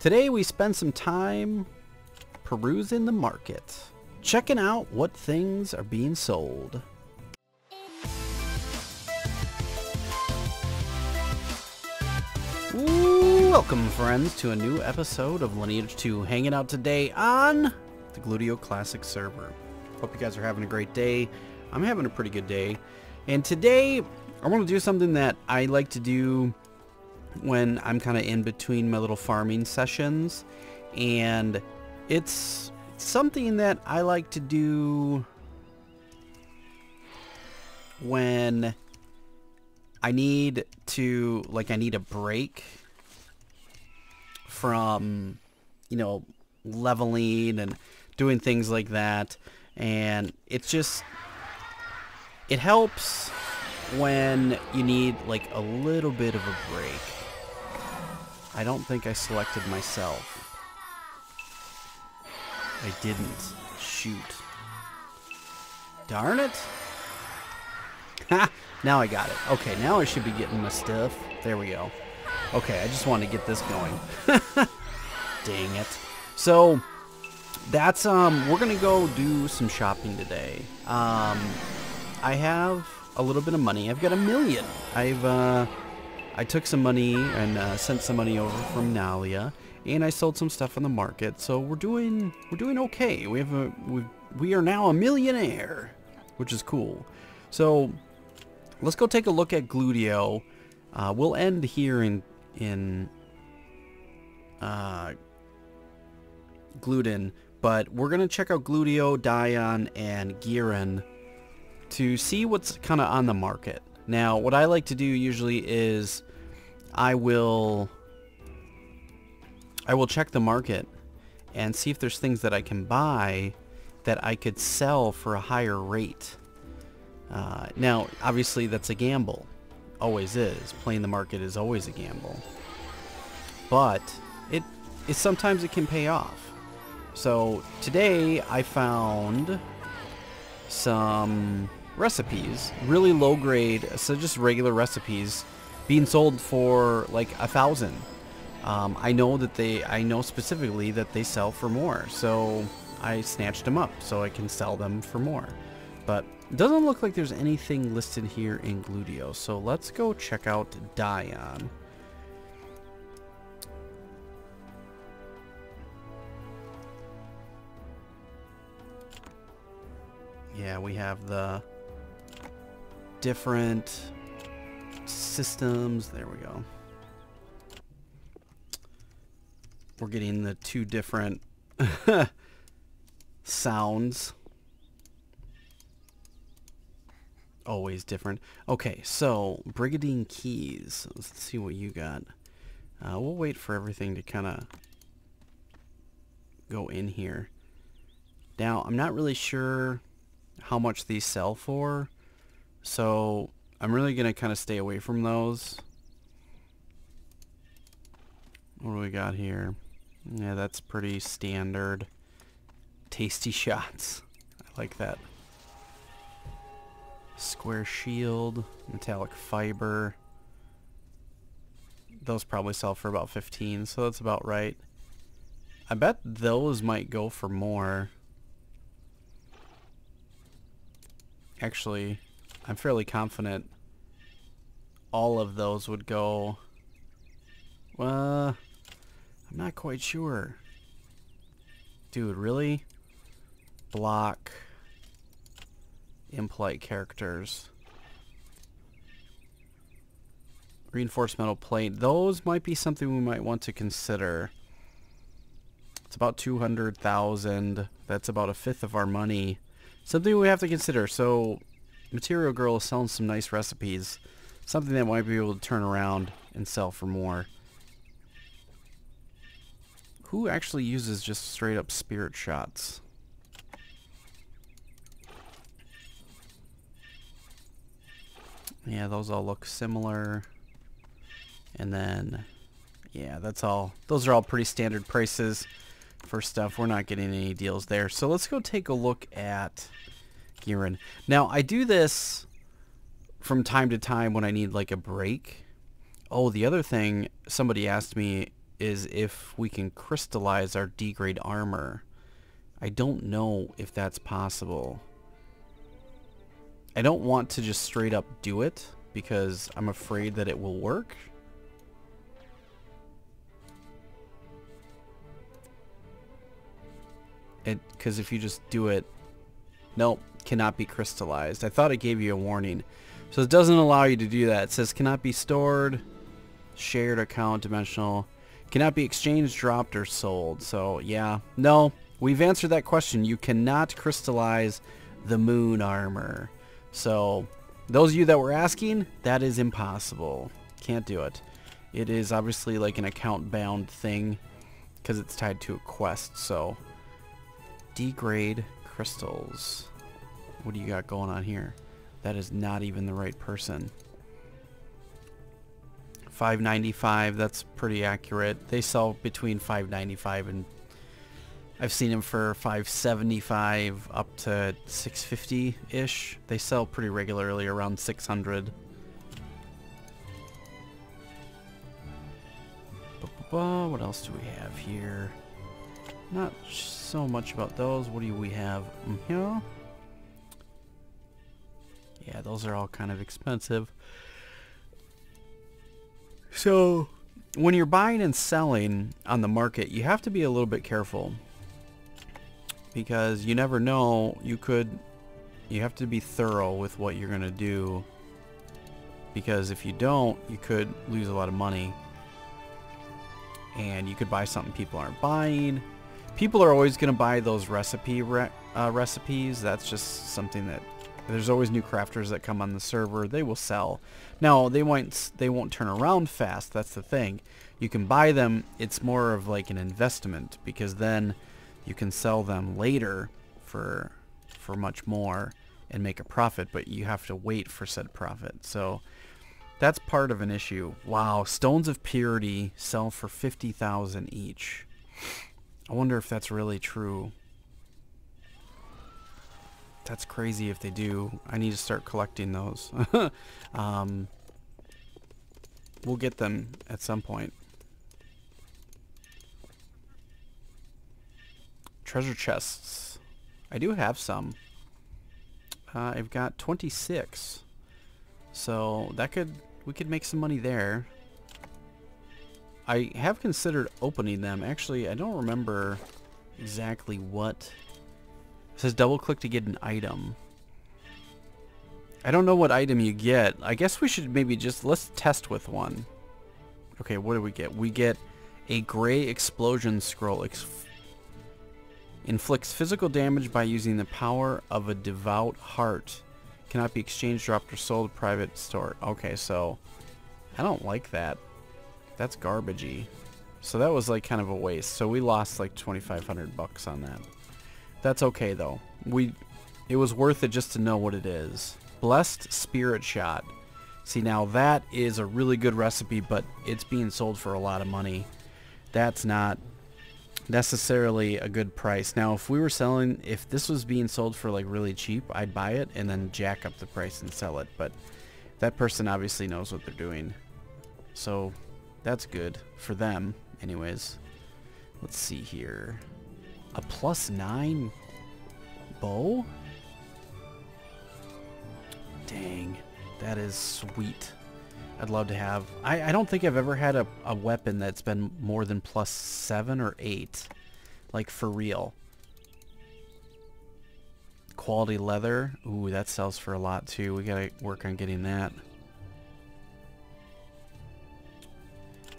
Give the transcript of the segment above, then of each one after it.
Today we spend some time perusing the market, checking out what things are being sold. Welcome friends to a new episode of Lineage 2, hanging out today on the Gludio Classic server. Hope you guys are having a great day. I'm having a pretty good day. And today I want to do something that I like to do when I'm kind of in between my little farming sessions. And it's something that I like to do when I need to, like I need a break from, you know, leveling and doing things like that. And it's just, it helps when you need like a little bit of a break. I don't think I selected myself. I didn't. Shoot. Darn it. Ha! Now I got it. Okay, now I should be getting my stuff. There we go. Okay, I just wanted to get this going. Dang it. So, that's, um, we're gonna go do some shopping today. Um, I have a little bit of money. I've got a million. I've, uh, I took some money and uh, sent some money over from Nalia, and I sold some stuff on the market. So we're doing we're doing okay. We have a we we are now a millionaire, which is cool. So let's go take a look at Gludio. Uh, we'll end here in in uh, Gludin, but we're gonna check out Gludio, Dion, and Giran to see what's kind of on the market. Now, what I like to do usually is I will I will check the market and see if there's things that I can buy that I could sell for a higher rate. Uh, now, obviously, that's a gamble. Always is. Playing the market is always a gamble. But it, it sometimes it can pay off. So today I found some recipes, really low grade, so just regular recipes being sold for like a thousand. Um, I know that they, I know specifically that they sell for more, so I snatched them up so I can sell them for more. But it doesn't look like there's anything listed here in Gludio, so let's go check out Dion. Yeah, we have the different systems. There we go. We're getting the two different sounds. Always different. Okay, so Brigadine Keys. Let's see what you got. Uh, we'll wait for everything to kind of go in here. Now, I'm not really sure how much these sell for. So I'm really going to kind of stay away from those. What do we got here? Yeah, that's pretty standard. Tasty shots. I like that. Square shield, metallic fiber. Those probably sell for about 15, so that's about right. I bet those might go for more. Actually, I'm fairly confident all of those would go... Well, I'm not quite sure. Dude, really? Block impolite characters. Reinforced metal plate. Those might be something we might want to consider. It's about 200,000. That's about a fifth of our money. Something we have to consider. So Material Girl is selling some nice recipes. Something that might be able to turn around and sell for more. Who actually uses just straight up spirit shots? Yeah, those all look similar. And then, yeah, that's all. Those are all pretty standard prices for stuff. We're not getting any deals there. So let's go take a look at Giran. Now, I do this from time to time when I need like a break. Oh, the other thing somebody asked me is if we can crystallize our D-grade armor. I don't know if that's possible. I don't want to just straight up do it because I'm afraid that it will work. Because if you just do it, nope, cannot be crystallized. I thought it gave you a warning. So it doesn't allow you to do that. It says cannot be stored, shared account, dimensional, cannot be exchanged, dropped, or sold. So yeah, no, we've answered that question. You cannot crystallize the moon armor. So those of you that were asking, that is impossible. Can't do it. It is obviously like an account bound thing because it's tied to a quest. So D-grade crystals. What do you got going on here? That is not even the right person. 595, that's pretty accurate. They sell between 595 and I've seen them for 575 up to 650-ish. They sell pretty regularly around 600. What else do we have here? Not so much about those. What do we have here? Yeah, those are all kind of expensive. So, when you're buying and selling on the market, you have to be a little bit careful. Because you never know, you could... You have to be thorough with what you're going to do. Because if you don't, you could lose a lot of money. And you could buy something people aren't buying. People are always going to buy those recipe re uh, recipes. That's just something that there's always new crafters that come on the server. They will sell. Now they won't they won't turn around fast. That's the thing. You can buy them. It's more of like an investment because then you can sell them later for for much more and make a profit. But you have to wait for said profit. So that's part of an issue. Wow, stones of purity sell for fifty thousand each. I wonder if that's really true. That's crazy if they do. I need to start collecting those. um, we'll get them at some point. Treasure chests. I do have some. Uh, I've got 26. So that could, we could make some money there. I have considered opening them. Actually, I don't remember exactly what it says double click to get an item. I don't know what item you get. I guess we should maybe just, let's test with one. Okay, what do we get? We get a gray explosion scroll. Ex inflicts physical damage by using the power of a devout heart. Cannot be exchanged, dropped, or sold private store. Okay, so I don't like that. That's garbagey. So that was like kind of a waste. So we lost like 2,500 bucks on that. That's okay though. We, it was worth it just to know what it is. Blessed Spirit Shot. See now that is a really good recipe, but it's being sold for a lot of money. That's not necessarily a good price. Now if we were selling, if this was being sold for like really cheap, I'd buy it and then jack up the price and sell it. But that person obviously knows what they're doing. So that's good for them anyways. Let's see here. A plus nine bow? Dang, that is sweet. I'd love to have. I, I don't think I've ever had a, a weapon that's been more than plus seven or eight. Like for real. Quality leather. Ooh, that sells for a lot too. We gotta work on getting that.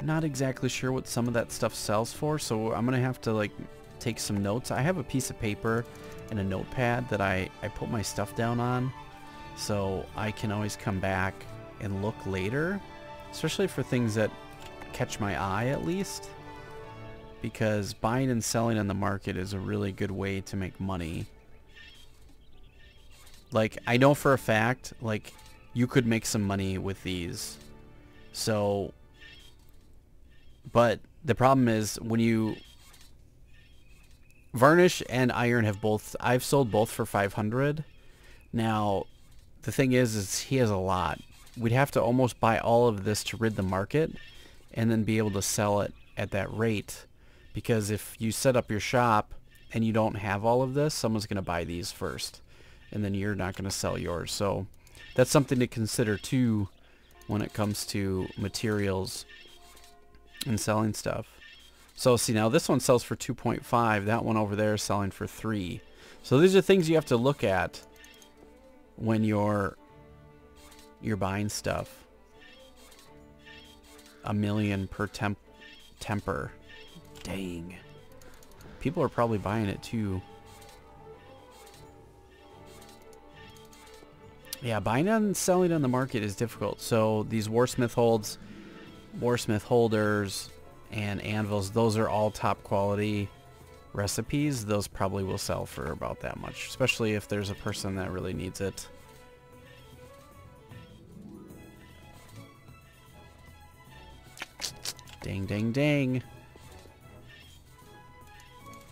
Not exactly sure what some of that stuff sells for, so I'm gonna have to like take some notes. I have a piece of paper and a notepad that I, I put my stuff down on so I can always come back and look later, especially for things that catch my eye at least because buying and selling on the market is a really good way to make money. Like, I know for a fact, like, you could make some money with these. So, but the problem is when you Varnish and Iron have both, I've sold both for 500. Now, the thing is, is he has a lot. We'd have to almost buy all of this to rid the market and then be able to sell it at that rate because if you set up your shop and you don't have all of this, someone's going to buy these first and then you're not going to sell yours. So that's something to consider too when it comes to materials and selling stuff. So see now this one sells for 2.5. That one over there is selling for 3. So these are things you have to look at when you're you're buying stuff. A million per temp temper. Dang. People are probably buying it too. Yeah, buying and selling on the market is difficult. So these Warsmith holds, Warsmith holders, and anvils, those are all top quality recipes. Those probably will sell for about that much, especially if there's a person that really needs it. Ding, ding, ding.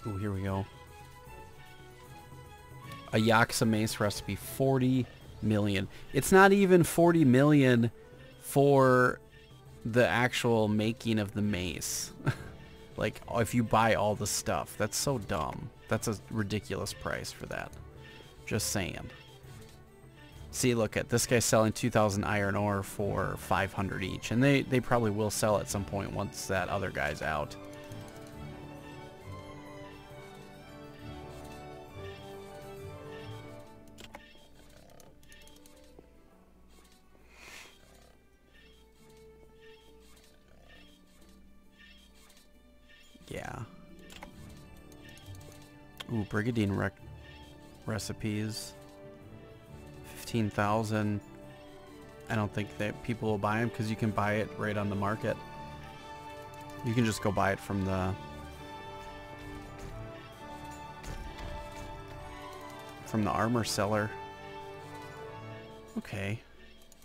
Ooh, here we go. A Yaksa mace recipe, 40 million. It's not even 40 million for the actual making of the mace. like, oh, if you buy all the stuff. That's so dumb. That's a ridiculous price for that. Just saying. See, look at this guy selling 2,000 iron ore for 500 each. And they, they probably will sell at some point once that other guy's out. Yeah. Ooh, Brigadine rec recipes. 15,000. I don't think that people will buy them because you can buy it right on the market. You can just go buy it from the from the armor seller. Okay.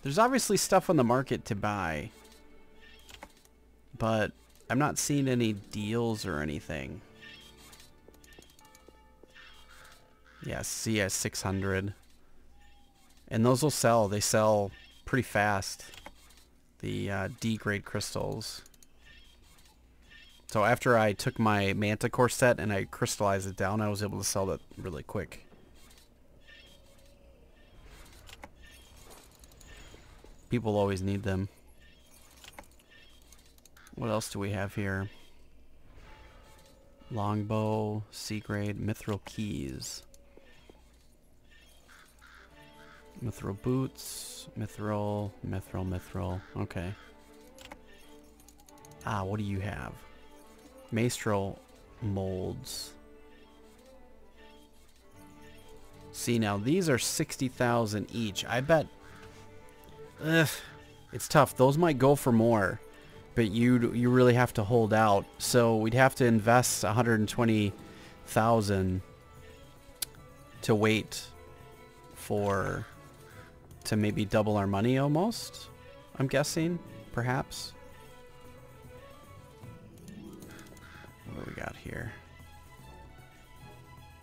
There's obviously stuff on the market to buy. But I'm not seeing any deals or anything. Yeah, CS 600. And those will sell. They sell pretty fast. The uh, D grade crystals. So after I took my Manticore set and I crystallized it down, I was able to sell that really quick. People always need them. What else do we have here? Longbow, C-grade, mithril keys. Mithril boots, mithril, mithril, mithril. Okay. Ah, what do you have? Maestro molds. See, now these are 60,000 each. I bet... Ugh, it's tough. Those might go for more but you you really have to hold out. So we'd have to invest 120,000 to wait for to maybe double our money almost. I'm guessing, perhaps. What do we got here?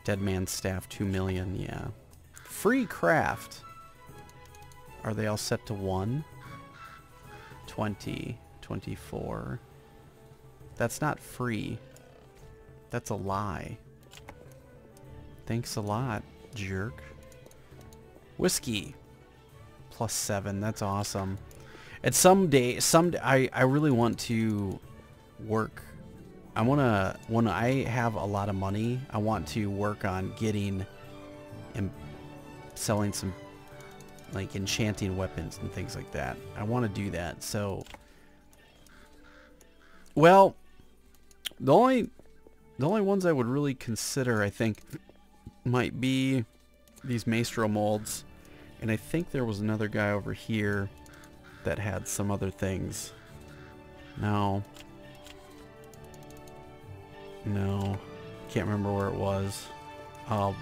Dead Man's Staff, 2 million, yeah. Free craft. Are they all set to 1? 20. 24. That's not free. That's a lie. Thanks a lot, jerk. Whiskey. Plus seven. That's awesome. At some day, some I, I really want to work. I want to, when I have a lot of money, I want to work on getting and selling some like enchanting weapons and things like that. I want to do that. So well, the only the only ones I would really consider, I think, might be these Maestro molds. And I think there was another guy over here that had some other things. No. No. Can't remember where it was. Um,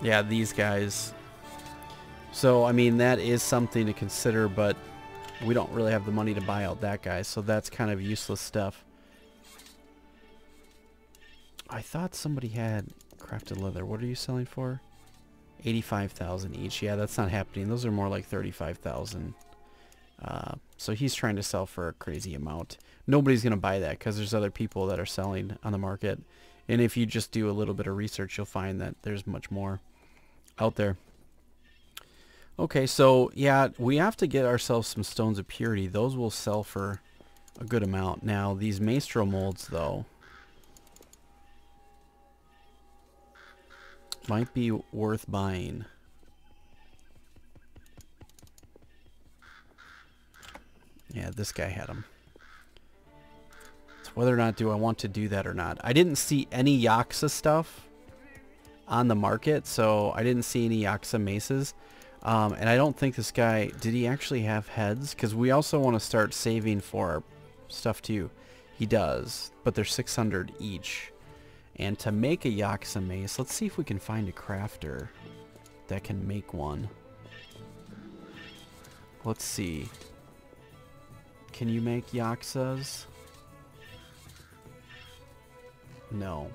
yeah, these guys. So, I mean, that is something to consider, but we don't really have the money to buy out that guy, so that's kind of useless stuff. I thought somebody had crafted leather. What are you selling for? 85,000 each. Yeah, that's not happening. Those are more like 35,000 uh, So he's trying to sell for a crazy amount. Nobody's going to buy that because there's other people that are selling on the market. And if you just do a little bit of research, you'll find that there's much more out there. Okay, so yeah, we have to get ourselves some stones of purity. Those will sell for a good amount. Now, these maestro molds, though, might be worth buying. Yeah, this guy had them. So whether or not do I want to do that or not. I didn't see any Yaksa stuff on the market, so I didn't see any Yaksa maces. Um, and I don't think this guy, did he actually have heads? Because we also want to start saving for our stuff too. He does, but they're 600 each. And to make a Yaksa mace, let's see if we can find a crafter that can make one. Let's see. Can you make Yaksas? No.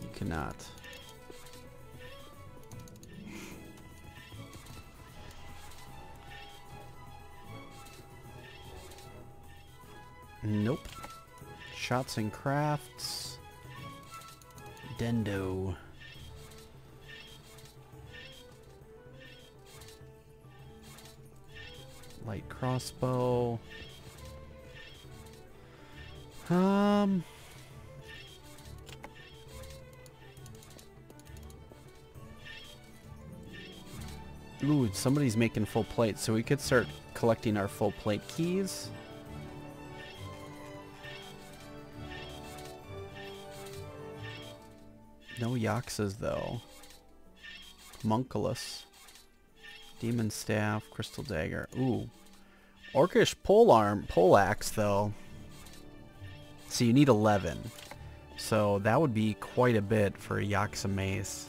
You cannot. Nope. Shots and crafts. Dendo. Light crossbow. Um. Ooh, somebody's making full plate, so we could start collecting our full plate keys. No Yaksas, though. Monkulus. Demon Staff, Crystal Dagger. Ooh. Orcish Pole Arm, Pole Axe, though. So you need 11. So that would be quite a bit for a Yaksa Mace.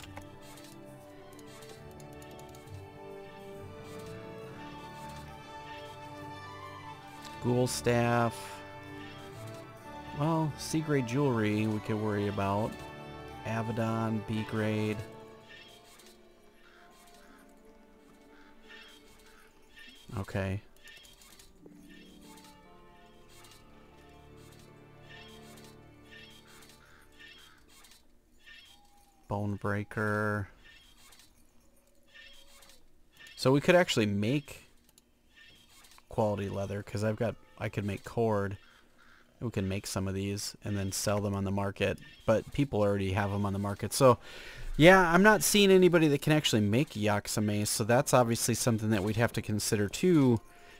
Ghoul Staff. Well, C-grade jewelry we could worry about. Avadon, B grade. Okay. Bone breaker. So we could actually make quality leather because I've got I could make cord we can make some of these and then sell them on the market but people already have them on the market. So yeah I'm not seeing anybody that can actually make Yaksa mace so that's obviously something that we'd have to consider too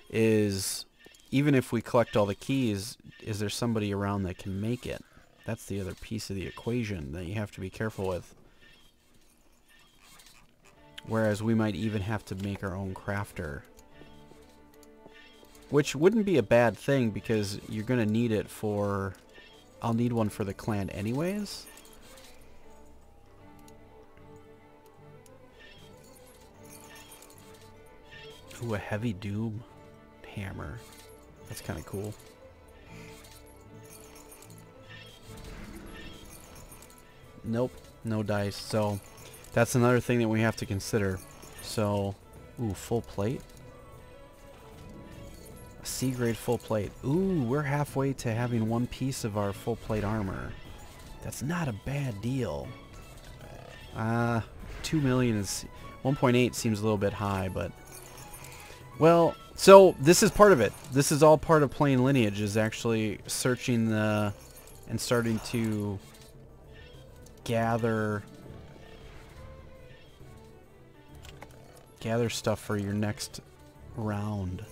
is even if we collect all the keys is there somebody around that can make it? That's the other piece of the equation that you have to be careful with. Whereas we might even have to make our own crafter which wouldn't be a bad thing because you're going to need it for... I'll need one for the clan anyways. Ooh, a heavy doom hammer. That's kind of cool. Nope, no dice. So that's another thing that we have to consider. So, ooh, full plate. C-grade full plate. Ooh, we're halfway to having one piece of our full plate armor. That's not a bad deal. Uh, 2 million is... 1.8 seems a little bit high, but... Well, so this is part of it. This is all part of playing Lineage, is actually searching the... and starting to gather... gather stuff for your next round.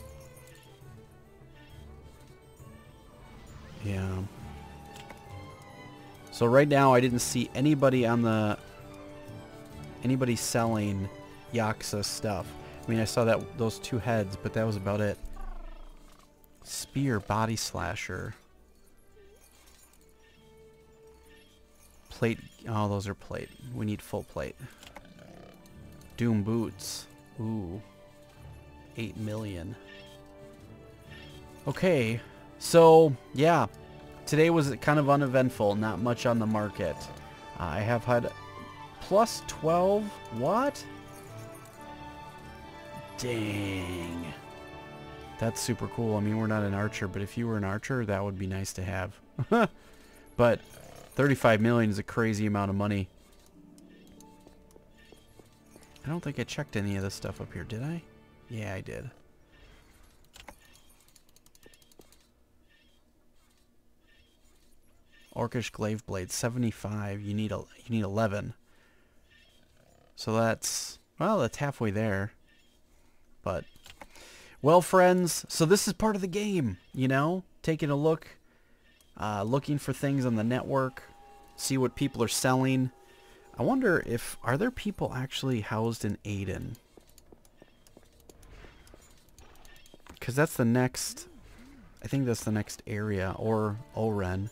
Yeah. So right now I didn't see anybody on the anybody selling Yaksa stuff. I mean I saw that those two heads, but that was about it. Spear body slasher. Plate oh those are plate. We need full plate. Doom boots. Ooh. Eight million. Okay, so, yeah, today was kind of uneventful, not much on the market. I have had plus 12, what? Dang. That's super cool. I mean, we're not an archer, but if you were an archer, that would be nice to have. but 35 million is a crazy amount of money. I don't think I checked any of this stuff up here, did I? Yeah, I did. Orcish glaive blade, 75. You need a you need 11. So that's well, that's halfway there. But well, friends, so this is part of the game, you know? Taking a look, uh, looking for things on the network, see what people are selling. I wonder if, are there people actually housed in Aden? Because that's the next, I think that's the next area, or Oren.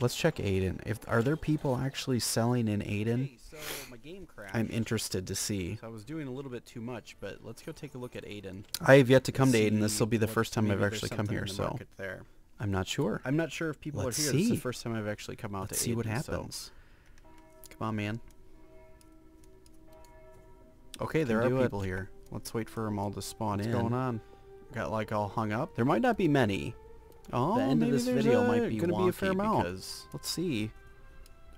Let's check Aden. If Are there people actually selling in Aden? so I'm interested to see. So I was doing a little bit too much, but let's go take a look at Aden. I have yet to come to Aden. This will be the first time I've actually come here, so there. I'm not sure. I'm not sure if people let's are here. See. This is the first time I've actually come out let's to see Aden, what happens. So. Come on, man. Okay, there are people it. here. Let's wait for them all to spawn What's in. What's going on? Got like all hung up. There might not be many. Oh, the end of this video might be gonna be a fair amount. Because let's see.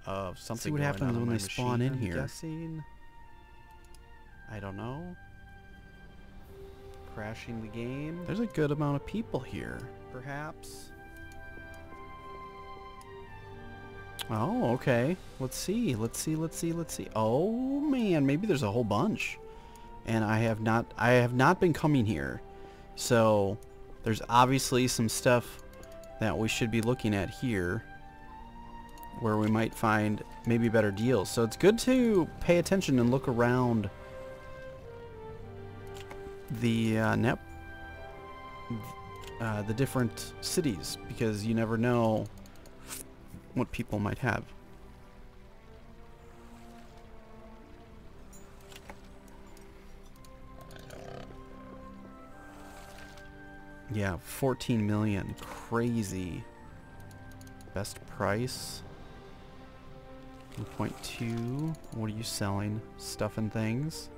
Uh, something. See what happens when they spawn in here. Guessing. I don't know. Crashing the game. There's a good amount of people here. Perhaps. Oh, okay. Let's see. Let's see. Let's see. Let's see. Oh man, maybe there's a whole bunch. And I have not I have not been coming here. So there's obviously some stuff that we should be looking at here where we might find maybe better deals. So it's good to pay attention and look around the uh, net, uh, the different cities because you never know what people might have. Yeah, 14 million. Crazy. Best price. 1.2. What are you selling? Stuff and things.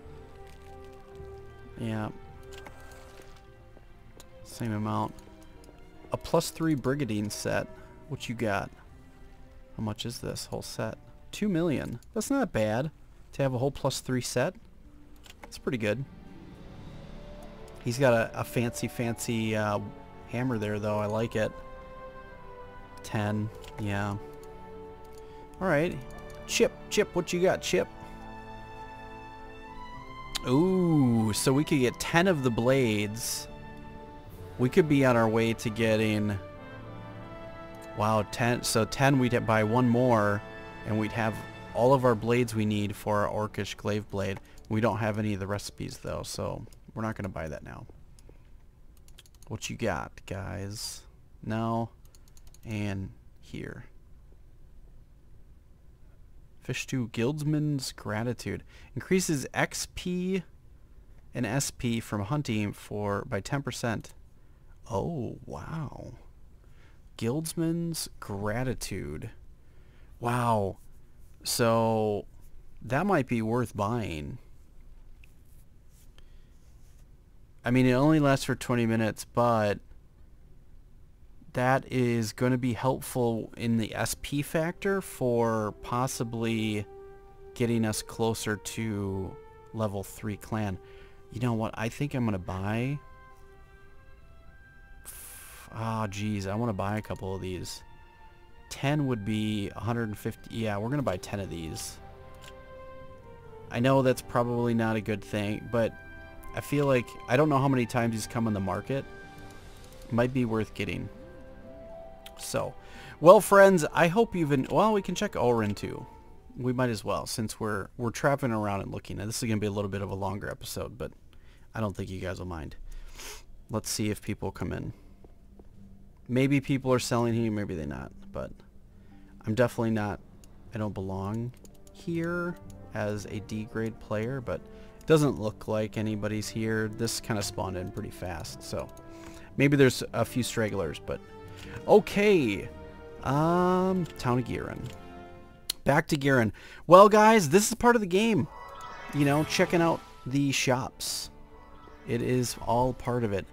Yeah. Same amount. A plus three Brigadine set. What you got? How much is this whole set? Two million. That's not bad to have a whole plus three set. That's pretty good. He's got a, a fancy, fancy uh, hammer there, though. I like it. 10. Yeah. Alright. Chip, Chip, what you got, Chip? Ooh, so we could get 10 of the blades. We could be on our way to getting... Wow, 10. So 10, we'd buy one more, and we'd have all of our blades we need for our Orcish glaive blade. We don't have any of the recipes, though, so we're not going to buy that now. What you got, guys? No. And here. Fish 2 Guildsman's Gratitude. Increases XP and SP from hunting for by 10%. Oh, wow. Guildsman's Gratitude. Wow. So that might be worth buying. I mean, it only lasts for 20 minutes, but that is going to be helpful in the SP factor for possibly getting us closer to level 3 clan. You know what? I think I'm going to buy... Ah, oh, geez. I want to buy a couple of these. 10 would be 150... Yeah, we're going to buy 10 of these. I know that's probably not a good thing, but I feel like, I don't know how many times he's come on the market. Might be worth getting. So, well friends, I hope you've been, well we can check Oren too. We might as well since we're we're traveling around and looking. This is going to be a little bit of a longer episode, but I don't think you guys will mind. Let's see if people come in. Maybe people are selling here, maybe they not, but I'm definitely not, I don't belong here as a D grade player, but doesn't look like anybody's here. This kind of spawned in pretty fast, so maybe there's a few stragglers, but okay. Um, Town of Giran. Back to Giran. Well, guys, this is part of the game. You know, checking out the shops. It is all part of it.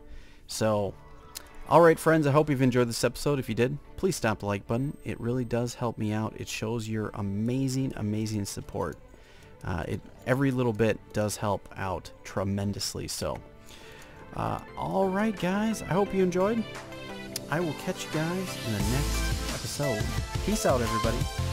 So, alright friends, I hope you've enjoyed this episode. If you did, please stop the like button. It really does help me out. It shows your amazing, amazing support. Uh, it Every little bit does help out tremendously. So, uh, alright guys, I hope you enjoyed. I will catch you guys in the next episode. Peace out everybody.